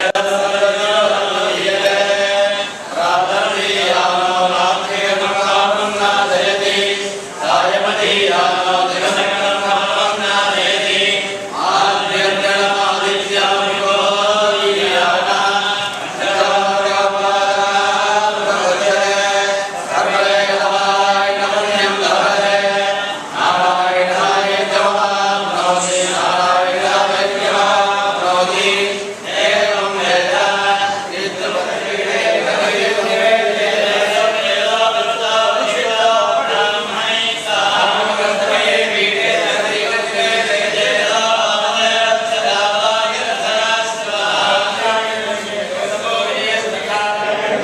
Yeah.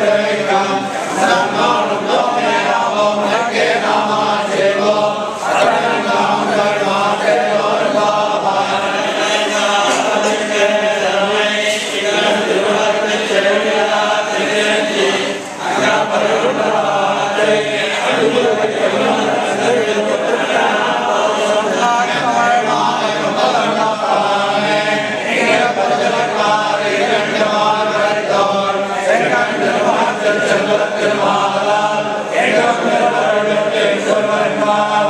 Come, come, come. God.